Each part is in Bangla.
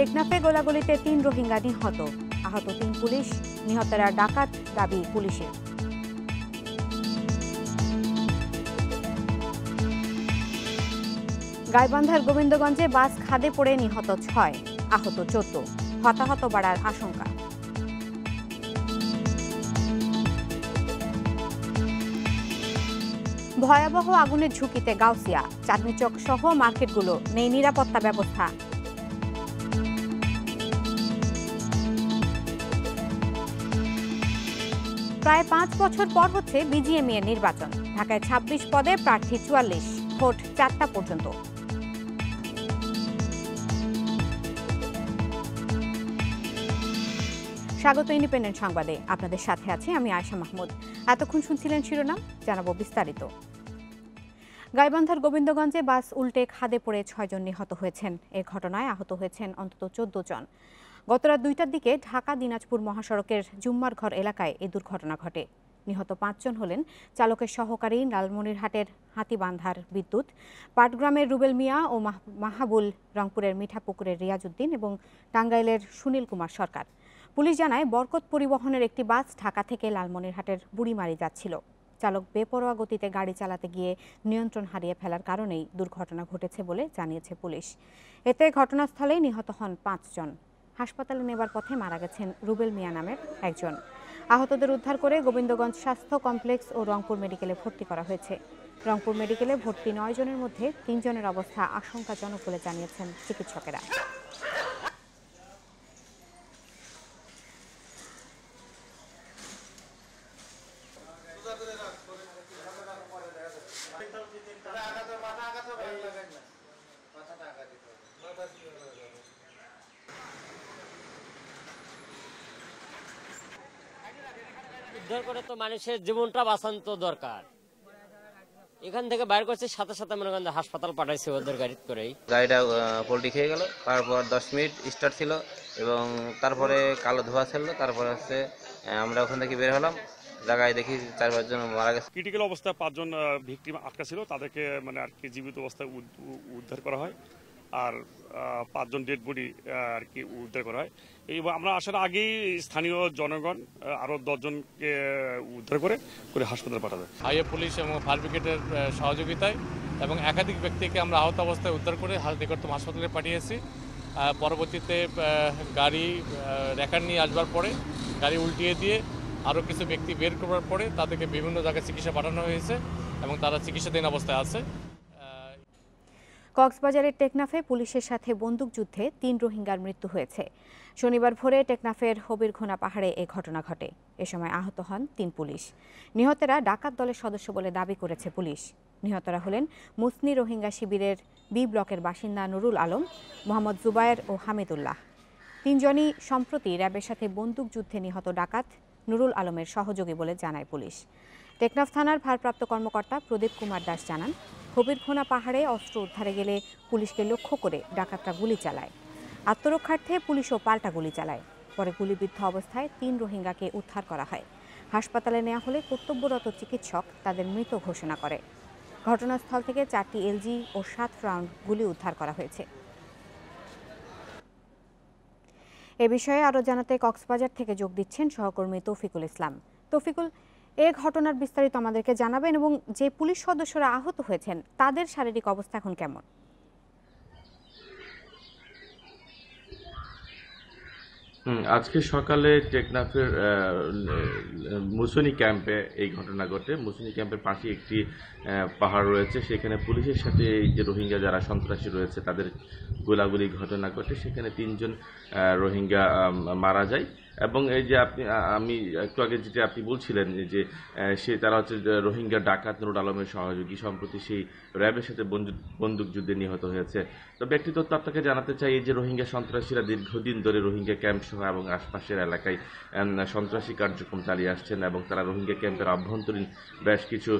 টেকনাফে গোলাগুলিতে তিন রোহিঙ্গা নিহত। আহত তিন পুলিশ, নিহতেরা ডাকাত দাবি পুলিশের গাইবান্ধার গোবিন্দগঞ্জে বাস খাদে পড়ে নিহত ছয়, আহত চোদ্দ। হতাহত বাড়ার আশঙ্কা। ভয়াবহ আগুনের ঝুঁকিতে গাউসিয়া। চাঁদনি চক সহ মার্কেটগুলো নেই নিরাপত্তা ব্যবস্থা। প্রায় পাঁচ বছর পর হচ্ছে বিজিএমইএ এর নির্বাচন। ঢাকায় ২৬ পদে প্রার্থী চুয়াল্লিশ, ভোট চারটা পর্যন্ত। স্বাগত ইন্ডিপেন্ডেন্ট সংবাদে। আপনাদের সাথে আছি আমি আয়শা মাহমুদ। এতক্ষণ শুনছিলেন শিরোনাম, জানাব বিস্তারিত। গাইবান্ধার গোবিন্দগঞ্জে বাস উল্টে খাদে পড়ে ছয়জন নিহত হয়েছেন। এ ঘটনায় আহত হয়েছেন অন্তত চোদ্দ জন। গতরাত দুইটার দিকে ঢাকা, দিনাজপুর মহাসড়কের জুম্মার ঘর এলাকায় এই দুর্ঘটনা ঘটে। নিহত পাঁচজন হলেন চালকের সহকারী লালমনিরহাটের হাতিবান্ধার বিদ্যুৎ, পাটগ্রামের রুবেল মিয়া ও মাহাবুল রংপুরের মিঠাপুকুরের রিয়াজউদ্দিন এবং টাঙ্গাইলের সুনীল কুমার সরকার। পুলিশ জানায়, বরকত পরিবহনের একটি বাস ঢাকা থেকে লালমনিরহাটের বুড়িমারি যাচ্ছিল। চালক বেপরোয়া গতিতে গাড়ি চালাতে গিয়ে নিয়ন্ত্রণ হারিয়ে ফেলার কারণেই দুর্ঘটনা ঘটেছে বলে জানিয়েছে পুলিশ। এতে ঘটনাস্থলেই নিহত হন পাঁচজন। হাসপাতালে নেবার পথে মারা গেছেন রুবেল মিয়া নামের একজন। আহতদের উদ্ধার করে গোবিন্দগঞ্জ স্বাস্থ্য কমপ্লেক্স ও রংপুর মেডিকেলে ভর্তি করা হয়েছে। রংপুর মেডিকেলে ভর্তি নয় জনের মধ্যে তিনজনের অবস্থা আশঙ্কাজনক বলে জানিয়েছেন চিকিৎসকেরা। উদ্ধার করে তো মানুষের জীবনটা বাঁচানো তো দরকার। এখান থেকে বাইর করছে সাথে সাথে মনে করেন যে হাসপাতাল পাঠাইছে ওদের গাড়ি করেই। গাড়িটা পোল্ট্রি খেয়ে গেল তারপর দশ মিনিট স্টার্ট ছিল এবং তারপরে কালো ধোয়া ছিল তারপরে হচ্ছে আমরা ওখান থেকে বের হলাম জায়গায় দেখি চার পাঁচজন মারা গেছে। ক্রিটিক্যাল অবস্থায় পাঁচজন ভিকটিম আটকা ছিল তাদেরকে মানে আর কি জীবিত অবস্থায় উদ্ধার করা হয়। আর পাঁচজন ডেড বডি আর কি উদ্ধার করা হয়। আমরা আসার আগেই স্থানীয় জনগণ আহ, আরও দশজনকে উদ্ধার করে করে হাসপাতালে পাঠাবে। হাইওয়ে পুলিশ এবং ফায়ার ব্রিগেডের সহযোগিতায় এবং একাধিক ব্যক্তিকে আমরা আহত অবস্থায় উদ্ধার করে নিকটতম হাসপাতালে পাঠিয়েছি। পরবর্তীতে গাড়ি রেকার নিয়ে আসবার পরে গাড়ি উল্টিয়ে দিয়ে আরও কিছু ব্যক্তি বের করার পরে তাদেরকে বিভিন্ন জায়গায় চিকিৎসা পাঠানো হয়েছে এবং তারা চিকিৎসাধীন অবস্থায় আছে। কক্সবাজারের টেকনাফে পুলিশের সাথে বন্দুকযুদ্ধে তিন রোহিঙ্গার মৃত্যু হয়েছে। শনিবার ভোরে টেকনাফের হবিরঘোনা পাহাড়ে এ ঘটনা ঘটে। এ সময় আহত হন তিন পুলিশ। নিহতেরা ডাকাত দলের সদস্য বলে দাবি করেছে পুলিশ। নিহতরা হলেন মুসনি রোহিঙ্গা শিবিরের বি ব্লকের বাসিন্দা নুরুল আলম, মোহাম্মদ জুবায়ের ও হামিদুল্লাহ। তিনজনই সম্প্রতি র্যাবের সাথে বন্দুকযুদ্ধে নিহত ডাকাত নুরুল আলমের সহযোগী বলে জানায় পুলিশ। টেকনাফ থানার ভারপ্রাপ্ত কর্মকর্তা প্রদীপ কুমার দাস জানান হবিরখোনা পাহাড়ে অস্ত্র উদ্ধারে গেলে পুলিশকে লক্ষ্য করে ডাকাতরা গুলি চালায়। আত্মরক্ষার্থে পুলিশও পাল্টা গুলি চালায়। পরে গুলিবিদ্ধ অবস্থায় তিন রোহিঙ্গাকে উদ্ধার করা হয়। হাসপাতালে নেওয়া হলে কর্তব্যরত চিকিৎসক তাদের মৃত ঘোষণা করে। ঘটনাস্থল থেকে চারটি এলজি ও সাত রাউন্ড গুলি উদ্ধার করা হয়েছে। এ বিষয়ে আরও জানাতে কক্সবাজার থেকে যোগ দিচ্ছেন সহকর্মী তৌফিকুল ইসলাম। তৌফিকুল এ ঘটনার বিস্তারিত আমাদেরকে জানাবেন এবং যে পুলিশ সদস্যরা আহত হয়েছেন, তাদের শারীরিক অবস্থা এখন কেমন? আজকে সকালে টেকনাফের মুসুনি ক্যাম্পে এই ঘটনা ঘটে। মুসুনি ক্যাম্পের পাশে একটি পাহাড় রয়েছে। সেখানে পুলিশের সাথে এই যে রোহিঙ্গা যারা সন্ত্রাসী রয়েছে, তাদের গোলাগুলি ঘটনা ঘটে। সেখানে তিনজন রোহিঙ্গা মারা যায়। এবং এই যে আপনি আমি একটু আগে যেটা আপনি বলছিলেন যে সে তারা হচ্ছে রোহিঙ্গা ডাকাত নুরুল আলমের সহযোগী সম্প্রতি সেই র্যাবের সাথে বন্দুক বন্দুক যুদ্ধে নিহত হয়েছে। তবে একটি তথ্য আপনাকে জানাতে চাই, এই যে রোহিঙ্গা সন্ত্রাসীরা দীর্ঘদিন ধরে রোহিঙ্গা ক্যাম্প সহ এবং আশপাশের এলাকায় সন্ত্রাসী কার্যক্রম চালিয়ে আসছেন এবং তারা রোহিঙ্গা ক্যাম্পের অভ্যন্তরীণ বেশ কিছু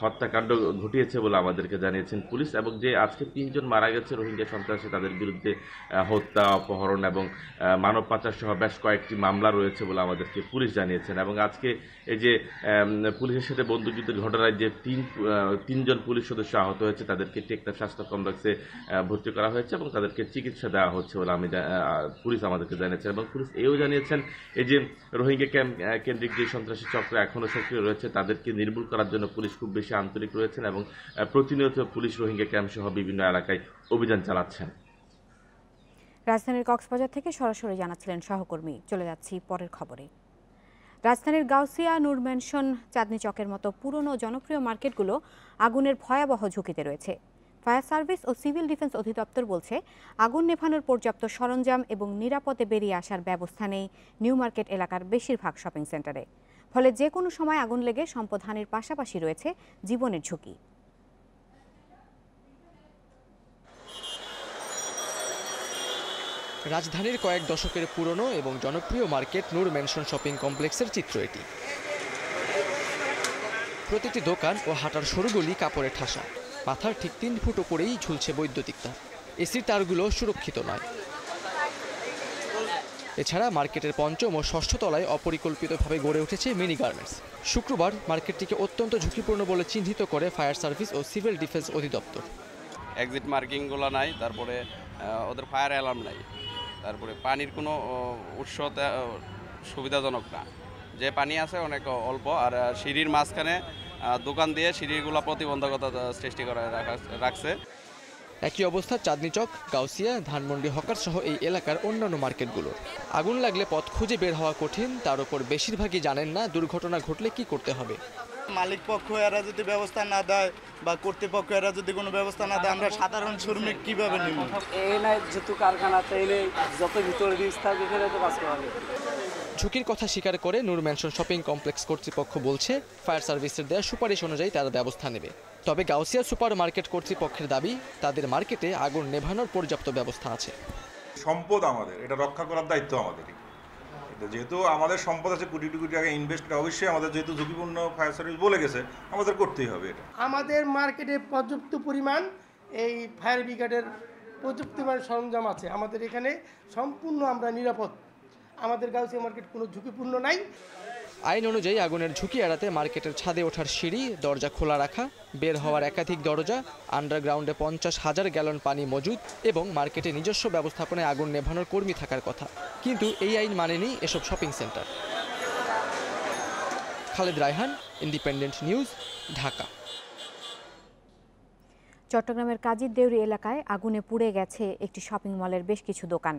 হত্যাকাণ্ড ঘটিয়েছে বলে আমাদেরকে জানিয়েছেন পুলিশ এবং যে আজকে তিনজন মারা গেছে রোহিঙ্গা সন্ত্রাসী তাদের বিরুদ্ধে হত্যা, অপহরণ এবং মানব পাচার সহ বেশ কয়েকটি মামলা রয়েছে বলে আমাদেরকে পুলিশ জানিয়েছেন এবং আজকে এই যে পুলিশের সাথে বন্দুকযুদ্ধের ঘটনায় যে তিন তিনজন পুলিশ সদস্য আহত হয়েছে, তাদেরকে টেকনাফ স্বাস্থ্য কমপ্লেক্সে ভর্তি করা হয়েছে এবং তাদেরকে চিকিৎসা দেওয়া হচ্ছে বলে আমি পুলিশ আমাদেরকে জানিয়েছেন এবং পুলিশ এও জানিয়েছেন, এই যে রোহিঙ্গা ক্যাম্প কেন্দ্রিক যে সন্ত্রাসী চক্র এখনও সক্রিয় রয়েছে, তাদেরকে নির্মূল করার জন্য পুলিশ খুব বেশি আন্তরিক রয়েছেন এবং প্রতিনিয়ত পুলিশ রোহিঙ্গা ক্যাম্প সহ বিভিন্ন এলাকায় অভিযান চালাচ্ছেন। রাজধানীর কক্সবাজার থেকে সরাসরি জানাচ্ছিলেন সহকর্মী। চলে যাচ্ছি পরের খবরে। রাজধানীর গাউসিয়া নূর ম্যানশন চাঁদনি চকের মতো পুরনো জনপ্রিয় মার্কেটগুলো আগুনের ভয়াবহ ঝুঁকিতে রয়েছে। ফায়ার সার্ভিস ও সিভিল ডিফেন্স অধিদপ্তর বলছে, আগুন নেভানোর পর্যাপ্ত সরঞ্জাম এবং নিরাপদে বেরিয়ে আসার ব্যবস্থা নেই নিউ মার্কেট এলাকার বেশিরভাগ শপিং সেন্টারে। ফলে যে কোনো সময় আগুন লেগে সম্পদ হানির পাশাপাশি রয়েছে জীবনের ঝুঁকি। রাজধানীর কয়েক দশকের পুরনো এবং জনপ্রিয় মার্কেট নূর ম্যানশন শপিং কমপ্লেক্সের চিত্র এটি। প্রতিটি দোকান ও হাঁটার সরুগুলি কাপড়ে ঠাসা। মাথার ঠিক তিন ফুট ওপরেই ঝুলছে বৈদ্যুতিক তার। এসির তারগুলো সুরক্ষিত নয়। এছাড়া মার্কেটের পঞ্চম ও ষষ্ঠ তলায় অপরিকল্পিতভাবে গড়ে উঠেছে মিনি গার্মেন্টস। শুক্রবার মার্কেটটিকে অত্যন্ত ঝুঁকিপূর্ণ বলে চিহ্নিত করে ফায়ার সার্ভিস ও সিভিল ডিফেন্স অধিদপ্তর। এক্সিট মার্কিংগুলো নাই, তারপরে ওদের ফায়ার অ্যালার্ম নাই। তারপরে পানির কোনো উৎস সুবিধাজনক না। যে পানি আছে অনেক অল্প, আর সিঁড়ির মাঝখানে দোকান দিয়ে সিঁড়িগুলো প্রতিবন্ধকতা সৃষ্টি করে রাখা- রাখছে। একই অবস্থা চাঁদনি চক, গাউসিয়া, ধানমন্ডি, হকার সহ এই এলাকার অন্যান্য মার্কেটগুলো। আগুন লাগলে পথ খুঁজে বের হওয়া কঠিন, তার উপর বেশিরভাগই জানেন না দুর্ঘটনা ঘটলে কি করতে হবে। মালিক পক্ষ এরা যদি ব্যবস্থা না দেয় বা কর্তৃপক্ষ এরা যদি কোনো ব্যবস্থা না দেয় আমরা সাধারণ শ্রমিক কীভাবে নিব? এখানে যেহেতু কারখানা তাইলে যত ভিতরে থাকবে এখানে তো বাঁচতে হবে। ঝুঁকির কথা স্বীকার করে নূর ম্যানশন শপিং কমপ্লেক্স কর্তৃপক্ষ বলছে ফায়ার সার্ভিসের দেওয়া সুপারিশ অনুযায়ী তারা ব্যবস্থা নেবে। তবে গাউসিয়া সুপার মার্কেট কর্তৃপক্ষের দাবি তাদের মার্কেটে আগুন নেভানোর পর্যাপ্ত ব্যবস্থা আছে। সম্পদ আমাদের এটা রক্ষা করার দায়িত্ব আমাদেরই। এটা যেহেতু আমাদের সম্পদ আছে কোটি কোটি টাকা ইনভেস্ট অবশ্যই আমাদের যেহেতু ঝুঁকিপূর্ণ ফায়ার সার্ভিস বলে গেছে, আমাদের করতেই হবে এটা। আমাদের মার্কেটে পর্যাপ্ত পরিমাণ এই ফায়ার ব্রিগেডের পর্যাপ্ত সরঞ্জাম আছে। আমাদের এখানে সম্পূর্ণ আমরা নিরাপদ। আমাদের গাউসিয়া মার্কেট কোনো ঝুঁকিপূর্ণ নাই। আইন অনুযায়ী আগুনের ঝুঁকি এড়াতে মার্কেটের ছাদে ওঠার সিঁড়ি, দরজা খোলা রাখা, বের হওয়ার একাধিক দরজা আন্ডারগ্রাউন্ডে পঞ্চাশ হাজার গ্যালন পানি মজুদ এবং মার্কেটে নিজস্ব ব্যবস্থাপনায় আগুন নেভানোর কর্মী থাকার কথা। কিন্তু এই আইন মানেনি এসব shopping centre Khaled Raihan independent news Dhaka. চট্টগ্রামের কাজীর দেউরি এলাকায় আগুনে পুড়ে গেছে একটি শপিং মলের বেশ কিছু দোকান।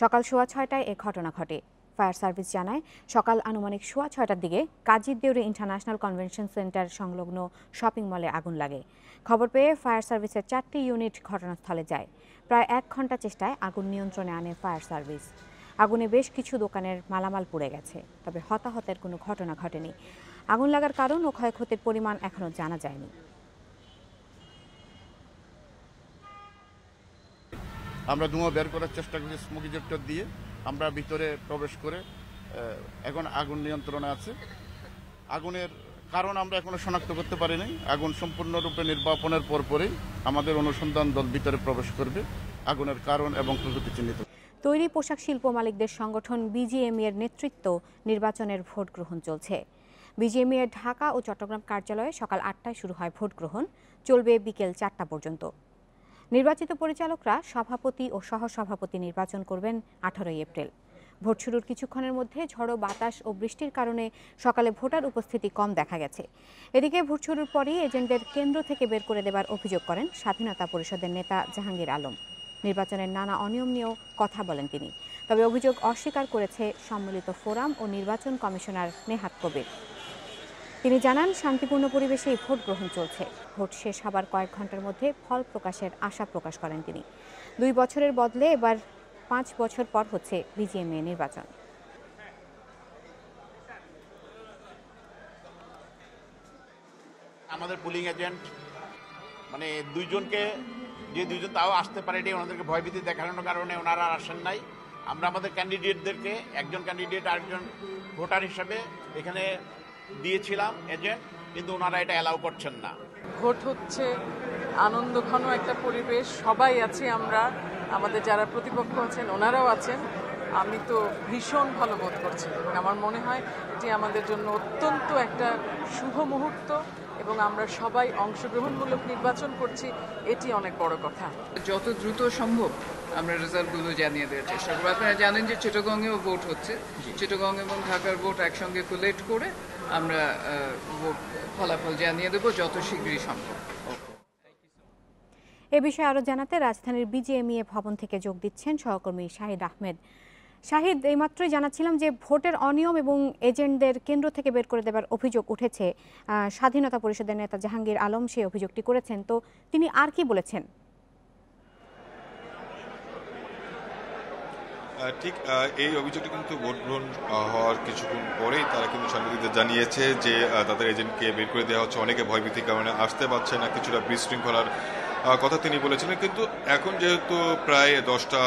সকাল সোয়া ছয়টায় এ ঘটনা ঘটে। ফায়ার সার্ভিস জানায়, সকাল আনুমানিক সোয়া ছয়টার দিকে Kazir Dewri international convention centre সংলগ্ন শপিং মলে আগুন লাগে। খবর পেয়ে ফায়ার সার্ভিসের চারটি ইউনিট ঘটনাস্থলে যায়। প্রায় এক ঘণ্টা চেষ্টায় আগুন নিয়ন্ত্রণে আনে ফায়ার সার্ভিস। আগুনে বেশ কিছু দোকানের মালামাল পুড়ে গেছে, তবে হতাহতের কোনো ঘটনা ঘটেনি। আগুন লাগার কারণ ও ক্ষয়ক্ষতির পরিমাণ এখনও জানা যায়নি। আমরা ধোঁয়া বের করার চেষ্টা করছি স্মোকি জেক্টর দিয়ে। আমরা ভিতরে প্রবেশ করে এখন আগুন নিয়ন্ত্রণে আছে। আগুনের কারণ আমরা এখনও শনাক্ত করতে পারিনি। আগুন সম্পূর্ণরূপে নির্বাপনের পরপরই আমাদের অনুসন্ধান দল ভিতরে প্রবেশ করবে। আগুনের কারণ এবং প্রকৃতি চিহ্নিত। তৈরি পোশাক শিল্প মালিকদের সংগঠন বিজিএমই এর নেতৃত্ব নির্বাচনের ভোট গ্রহণ চলছে। বিজিএমই এর ঢাকা ও চট্টগ্রাম কার্যালয়ে সকাল আটটায় শুরু হয় ভোট গ্রহণ। চলবে বিকেল চারটা পর্যন্ত। নির্বাচিত পরিচালকরা সভাপতি ও সহসভাপতি নির্বাচন করবেন আঠারোই এপ্রিল। ভোট শুরুর কিছুক্ষণের মধ্যে ঝড়ো বাতাস ও বৃষ্টির কারণে সকালে ভোটার উপস্থিতি কম দেখা গেছে। এদিকে ভোট শুরুর পরই এজেন্টদের কেন্দ্র থেকে বের করে দেবার অভিযোগ করেন স্বাধীনতা পরিষদের নেতা জাহাঙ্গীর আলম। নির্বাচনের নানা অনিয়ম নিয়েও কথা বলেন তিনি। তবে অভিযোগ অস্বীকার করেছে সম্মিলিত ফোরাম ও নির্বাচন কমিশনার নেহাত কবির। তিনি জানান, শান্তিপূর্ণ পরিবেশেই ভোট গ্রহণ চলছে। ভোট শেষ হবার কয়েক ঘণ্টার মধ্যে ফল প্রকাশের আশা প্রকাশ করেন তিনি। দুই বছরের বদলে এবার পাঁচ বছর পর হচ্ছে বিজিএমএ নির্বাচন। আমাদের পুলিং এজেন্ট মানে দুইজনকে, যে দুইজন তাও আসতে পারেনি, ওনাদেরকে ভয়ভীতি দেখানোর কারণে ওনারা আসেন নাই। আমরা আমাদের ক্যান্ডিডেটদেরকে একজন ক্যান্ডিডেট আরেকজন ভোটার হিসাবে এখানে দিয়েছিলাম এজেন্ট কিন্তু ওনারা এটা অ্যালাউ করছেন না। ভোট হচ্ছে আনন্দঘন একটা পরিবেশ সবাই আছি আমরা আমাদের যারা প্রতিপক্ষ আছেন ওনারাও আছেন। আমি তো ভীষণ ভালো বোধ করছি। এবং আমার মনে হয় এটি আমাদের জন্য অত্যন্ত একটা শুভ মুহূর্ত এবং আমরা সবাই অংশগ্রহণমূলক নির্বাচন করছি এটি অনেক বড় কথা। যত দ্রুত সম্ভব আমরা রেজাল্টগুলো জানিয়ে দেওয়ার চেষ্টা করব। আপনারা জানেন যে চিটাগংয়েও ভোট হচ্ছে। চিটাগং এবং ঢাকার ভোট একসঙ্গে কুলেট করে আমরা ফলাফল জানিয়ে দেবো যত শীঘ্রই সম্ভব। এ বিষয়ে আরও জানাতে রাজধানীর বিজিএমইএ ভবন থেকে যোগ দিচ্ছেন সহকর্মী শাহিদ আহমেদ। শাহিদ, এইমাত্রই জানাচ্ছিলাম যে ভোটের অনিয়ম এবং এজেন্টদের কেন্দ্র থেকে বের করে দেবার অভিযোগ উঠেছে। স্বাধীনতা পরিষদের নেতা জাহাঙ্গীর আলম সেই অভিযোগটি করেছেন। তো তিনি আর কি বলেছেন? ঠিক এই অভিযোগটি কিন্তু ভোট গ্রহণ হওয়ার কিছুক্ষণ পরেই তারা কিন্তু সাংবাদিকদের জানিয়েছে যে তাদের এজেন্টকে বের করে দেওয়া হচ্ছে। অনেকে ভয়ভীতির কারণে আসতে পারছে না, কিছুটা বিশৃঙ্খলার কথা তিনি বলেছিলেন। কিন্তু এখন যেহেতু প্রায় দশটা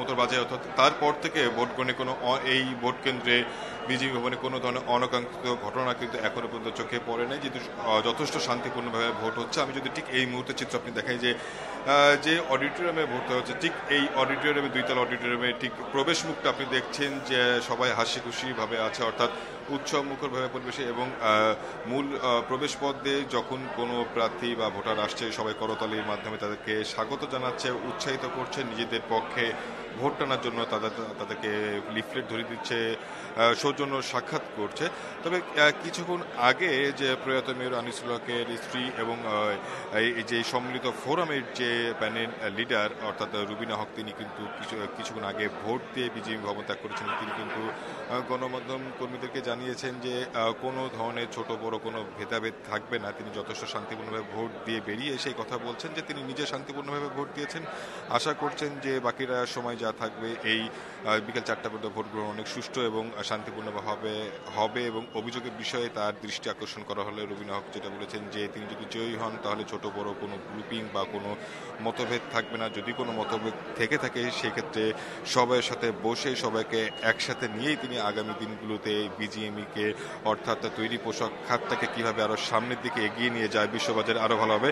মতো বাজে, অর্থাৎ তারপর থেকে ভোট গ্রহণে কোনো এই ভোট কেন্দ্রে বিজেপি ভবনে কোনো ধরনের অনাকাঙ্ক্ষিত ঘটনা কিন্তু এখনও পর্যন্ত চোখে পড়ে নাই। যেহেতু যথেষ্ট শান্তিপূর্ণভাবে ভোট হচ্ছে, আমি যদি ঠিক এই মুহূর্তে চিত্র আপনি দেখাই যে যে অডিটোরিয়ামে ভোট হচ্ছে, ঠিক এই অডিটোরিয়ামে, দুইতলা অডিটোরিয়ামে ঠিক প্রবেশ মুখটা আপনি দেখছেন যে সবাই হাসি খুশিভাবে আছে, অর্থাৎ উৎসব মুখরভাবে পরিবেশে এবং মূল প্রবেশ পথ দিয়ে যখন কোনো প্রার্থী বা ভোটার আসছে, সবাই করতালির মাধ্যমে তাদেরকে স্বাগত জানাচ্ছে, উৎসাহিত করছে, নিজেদের পক্ষে ভোট টানার জন্য তাদের, তাদেরকে লিফলেট ধরে দিচ্ছে সৌজন্য সাক্ষাৎ করছে। তবে কিছুক্ষণ আগে যে প্রয়াত মেয়র আনিসুল্লাহকের স্ত্রী এবং এই- যে সম্মিলিত ফোরামের যে প্যানেল লিডার, অর্থাৎ রুবিনা হক, তিনি কিন্তু কিছু, কিছুক্ষণ আগে ভোট দিয়ে বিজেপি ভবন ত্যাগ করেছেন। তিনি কিন্তু গণমাধ্যম কর্মীদেরকে জানিয়েছেন যে কোনো ধরনের ছোট বড় কোনো ভেদাভেদ থাকবে না। তিনি যথেষ্ট শান্তিপূর্ণভাবে ভোট দিয়ে বেরিয়ে সেই কথা বলছেন যে, তিনি নিজে শান্তিপূর্ণভাবে ভোট দিয়েছেন। আশা করছেন যে, বাকিরা সময় যা থাকবে এই বিকেল চারটা পর্যন্ত ভোট গ্রহণ অনেক সুষ্ঠু এবং শান্তিপূর্ণভাবে হবে এবং অভিযোগের বিষয়ে তার দৃষ্টি আকর্ষণ করা হলে রবিনা হক যেটা বলেছেন যে, তিনি যদি জয়ী হন তাহলে ছোট বড় কোনো গ্রুপিং বা কোনো মতভেদ থাকবে না। যদি কোনো মতভেদ থেকে থাকে, সেক্ষেত্রে সবাইয়ের সাথে বসে সবাইকে একসাথে নিয়েই তিনি আগামী দিনগুলোতে বিজিএমই কে অর্থাৎ তৈরি পোশাক খাতটাকে কীভাবে আরও সামনের দিকে এগিয়ে নিয়ে যায়, বিশ্ববাজারে আরও ভালো হবে,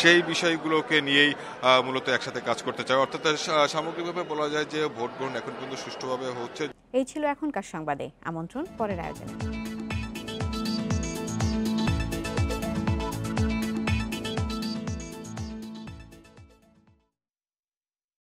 সেই বিষয়গুলোকে নিয়েই মূলত একসাথে কাজ করতে চায়। অর্থাৎ সামগ্রিকভাবে বলা যায় যে ভোট গ্রহণ এখন পর্যন্ত সুষ্ঠুভাবে হচ্ছে। এই ছিল এখনকার সংবাদে। আমন্ত্রণ পরের আয়োজনে।